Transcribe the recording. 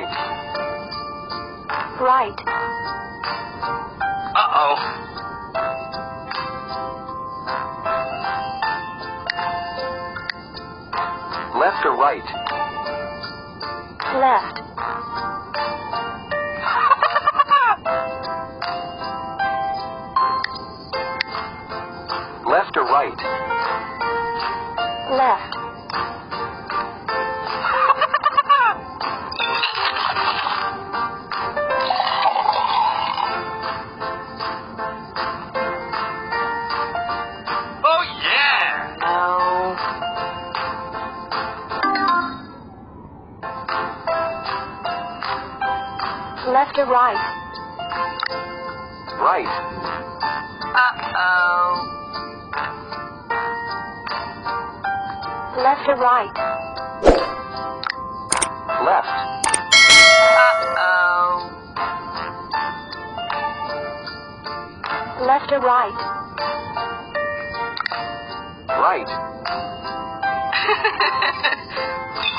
right. Right. Uh-oh. Left or right? Left. Left or right? Left or right? Right. Uh-oh. Left or right? Left. Uh-oh. Left or right? Right.